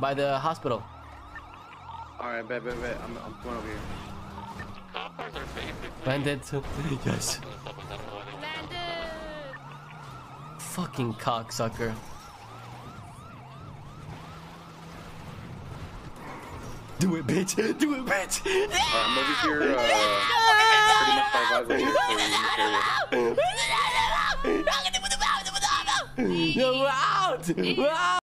by the hospital. Alright, bet, bet, bet. I'm, I'm going over here. Bandit. yes. Bandit! Fucking cocksucker. Do it, bitch. Do it, bitch. Alright, I'm over here, uh, pretty much by Vaz right here, so you can carry it. No, we're out. We're out.